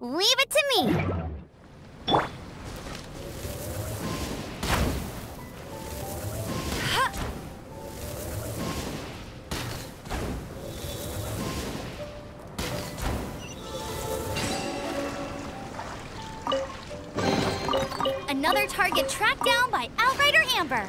Leave it to me. Another target tracked down by Outrider Amber.